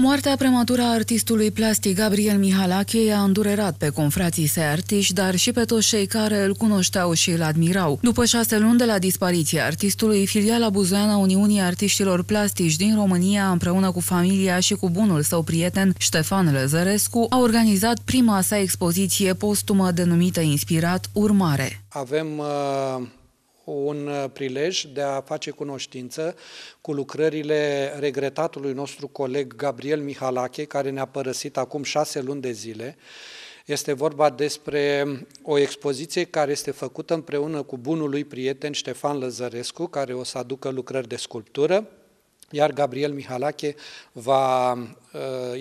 Moartea prematură a artistului plastic Gabriel Mihalache i-a îndurerat pe confrații săi artiști, dar și pe toți cei care îl cunoșteau și îl admirau. După șase luni de la dispariția artistului, filiala buzoiană a Uniunii Artiștilor Plastici din România, împreună cu familia și cu bunul său prieten Ștefan Lăzărescu, a organizat prima sa expoziție postumă denumită Inspirat Urmare. Avem uh un uh, prilej de a face cunoștință cu lucrările regretatului nostru coleg Gabriel Mihalache, care ne-a părăsit acum șase luni de zile. Este vorba despre o expoziție care este făcută împreună cu bunul lui prieten Ștefan Lăzărescu, care o să aducă lucrări de sculptură, iar Gabriel Mihalache va uh,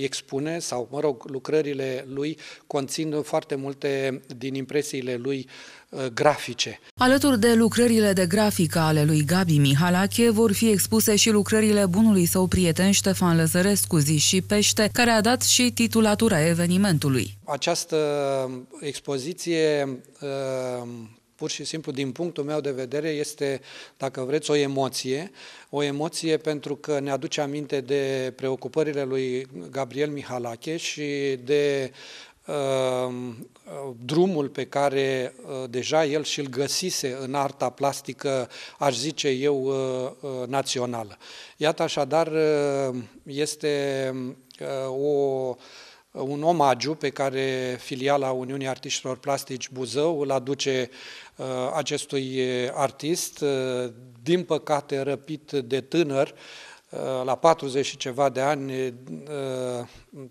expune, sau mă rog, lucrările lui conțin foarte multe din impresiile lui uh, grafice. Alături de lucrările de grafică ale lui Gabi Mihalache vor fi expuse și lucrările bunului său prieten Ștefan Lăzărescu, zi și pește, care a dat și titulatura evenimentului. Această expoziție uh, pur și simplu, din punctul meu de vedere, este, dacă vreți, o emoție. O emoție pentru că ne aduce aminte de preocupările lui Gabriel Mihalache și de uh, drumul pe care uh, deja el și-l găsise în arta plastică, aș zice eu, uh, uh națională. Iată așadar, uh, este uh, o un omagiu pe care filiala Uniunii Artiștilor Plastici Buzău îl aduce uh, acestui artist, uh, din păcate răpit de tânăr, uh, la 40 și ceva de ani, uh,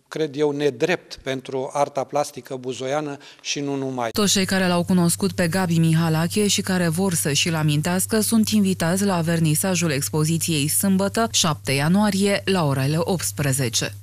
cred eu, nedrept pentru arta plastică buzoiană și nu numai. Toți cei care l-au cunoscut pe Gabi Mihalache și care vor să și-l amintească sunt invitați la vernisajul expoziției sâmbătă, 7 ianuarie, la orele 18.